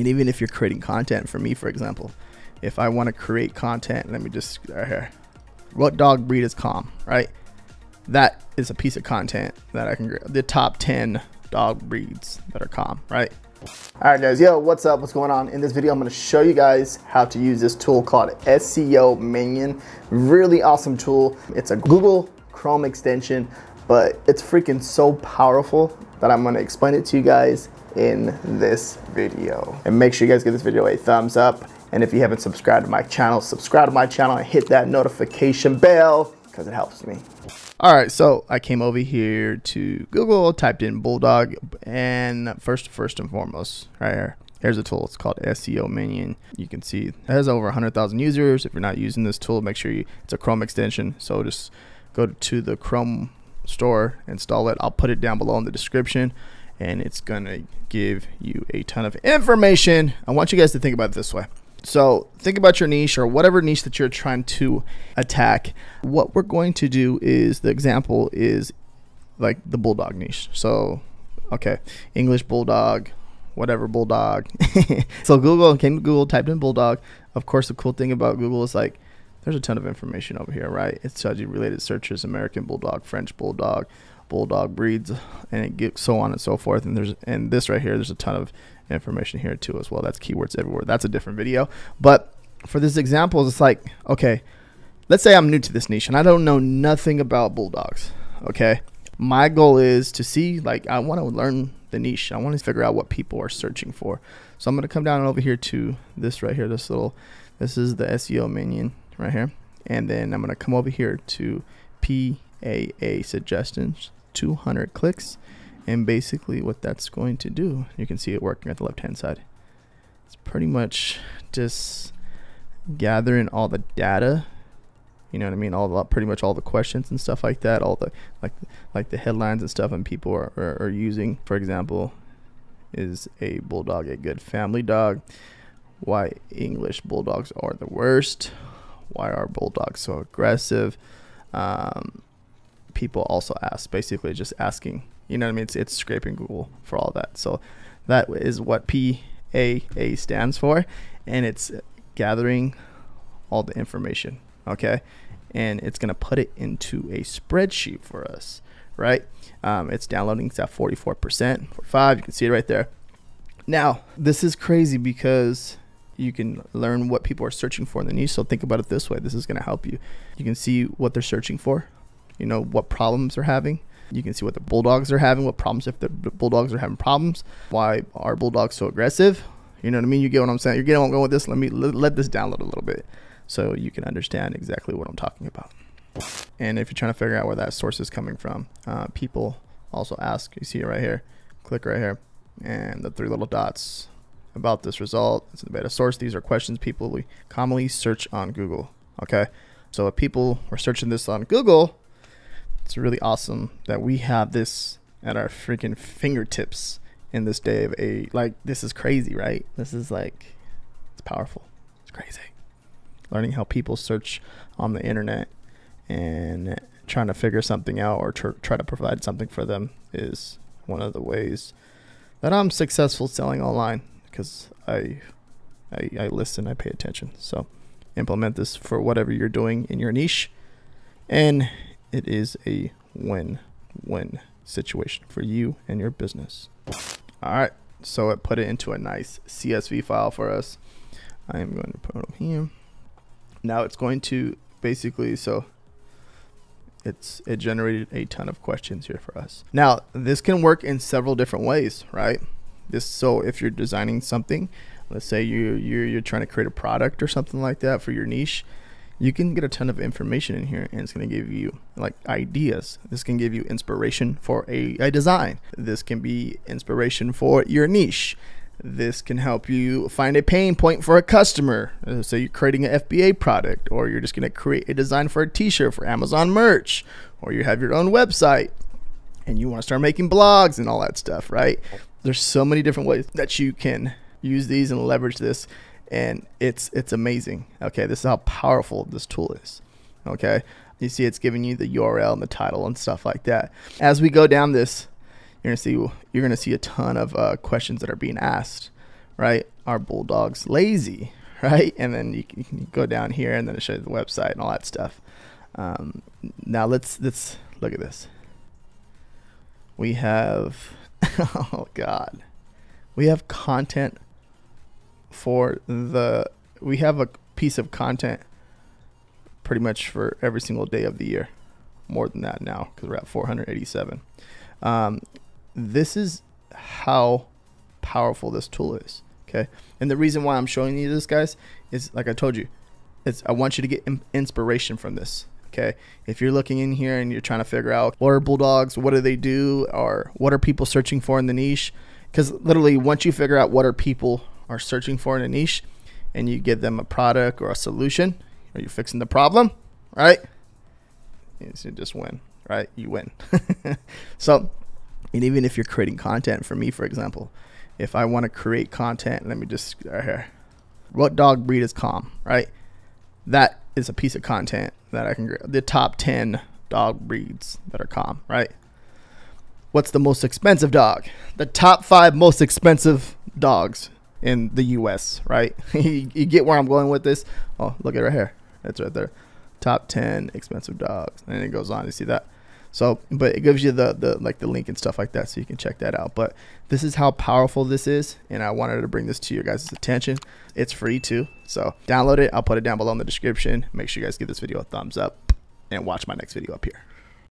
And even if you're creating content, for me, for example, if I want to create content, let me just right here. What dog breed is calm, right? That is a piece of content that I can the top 10 dog breeds that are calm, right? All right, guys, yo, what's up? What's going on? In this video, I'm gonna show you guys how to use this tool called SEO Minion. Really awesome tool. It's a Google Chrome extension, but it's freaking so powerful that I'm gonna explain it to you guys in this video. And make sure you guys give this video a thumbs up. And if you haven't subscribed to my channel, subscribe to my channel and hit that notification bell because it helps me. All right, so I came over here to Google, typed in Bulldog, and first, first and foremost, right here, here's a tool. It's called SEO Minion. You can see it has over 100,000 users. If you're not using this tool, make sure you it's a Chrome extension. So just go to the Chrome store, install it. I'll put it down below in the description and it's gonna give you a ton of information. I want you guys to think about it this way. So think about your niche or whatever niche that you're trying to attack. What we're going to do is the example is like the bulldog niche. So okay, English bulldog, whatever bulldog. so Google came to Google, typed in bulldog. Of course, the cool thing about Google is like there's a ton of information over here, right? It tells you related searches, American bulldog, French bulldog, bulldog breeds, and it gets so on and so forth. And there's and this right here, there's a ton of information here too as well. That's keywords everywhere. That's a different video. But for this example, it's like, okay, let's say I'm new to this niche and I don't know nothing about bulldogs. Okay. My goal is to see, like, I want to learn the niche. I want to figure out what people are searching for. So I'm going to come down over here to this right here, this little, this is the SEO minion right here. And then I'm going to come over here to PAA suggestions 200 clicks. And basically what that's going to do you can see it working at the left hand side. It's pretty much just gathering all the data you know what I mean? All the pretty much all the questions and stuff like that all the like like the headlines and stuff and people are, are, are using. For example is a bulldog a good family dog? Why English bulldogs are the worst why are bulldogs so aggressive um, people also ask. Basically, just asking. You know what I mean? It's, it's scraping Google for all that. So that is what PAA stands for, and it's gathering all the information. Okay, and it's gonna put it into a spreadsheet for us. Right? Um, it's downloading. It's at 44%, 45. You can see it right there. Now, this is crazy because you can learn what people are searching for in the niche. So think about it this way. This is going to help you. You can see what they're searching for you know what problems they're having. You can see what the bulldogs are having, what problems if the bulldogs are having problems. Why are bulldogs so aggressive? You know what I mean? You get what I'm saying. You're getting what I'm going with this. Let me let, this download a little bit so you can understand exactly what I'm talking about. And if you're trying to figure out where that source is coming from, uh, people also ask. You see it right here. Click right here, and the three little dots about this result. It's the beta source. These are questions people we commonly search on Google. Okay, so if people are searching this on Google, it's really awesome that we have this at our freaking fingertips in this day of a like this is crazy, right? This is like it's powerful. It's crazy. Learning how people search on the internet and trying to figure something out or tr- try to provide something for them is one of the ways that I'm successful selling online because I, I I listen, I pay attention. So implement this for whatever you're doing in your niche and it is a win-win situation for you and your business. All right, so it put it into a nice CSV file for us. I am going to put it here. Now it's going to basically, so it's it generated a ton of questions here for us. Now this can work in several different ways, right? This so if you're designing something, let's say you you're, you're trying to create a product or something like that for your niche, you can get a ton of information in here and it's going to give you like ideas. This can give you inspiration for a, a design. This can be inspiration for your niche. This can help you find a pain point for a customer. Uh, so you're creating an fba product or you're just going to create a design for a t-shirt for amazon merch or you have your own website and you want to start making blogs and all that stuff right there's so many different ways that you can use these and leverage this and it's it's amazing. Okay, this is how powerful this tool is. Okay, you see it's giving you the URL and the title and stuff like that. As we go down this, you're gonna see you're gonna see a ton of uh, questions that are being asked, right? Our bulldogs lazy, right? And then you can, you can go down here and then it shows the website and all that stuff. Um, now let's let's look at this. We have oh god, we have content for the we have a piece of content pretty much for every single day of the year. More than that now because we're at 487. Um, this is how powerful this tool is. Okay. And the reason why I'm showing you this, guys, is like I told you, it's I want you to get inspiration from this. Okay. If you're looking in here and you're trying to figure out what are bulldogs, what do they do, or what are people searching for in the niche, because literally once you figure out what are people are searching for in a niche, and you give them a product or a solution, are you fixing the problem, right? You just win, right? You win. so, and even if you're creating content, for me, for example, if I want to create content, let me just right here. What dog breed is calm, right? That is a piece of content that I can the top 10 dog breeds that are calm, right? What's the most expensive dog? The top 5 most expensive dogs in the US, right? you, you, get where I'm going with this? Oh, look at right here. That's right there. Top 10 expensive dogs. And it goes on. You see that? So, but it gives you the, the like the link and stuff like that, so you can check that out. But this is how powerful this is, and I wanted to bring this to your guys' attention. It's free too, so download it. I'll put it down below in the description. Make sure you guys give this video a thumbs up, and watch my next video up here.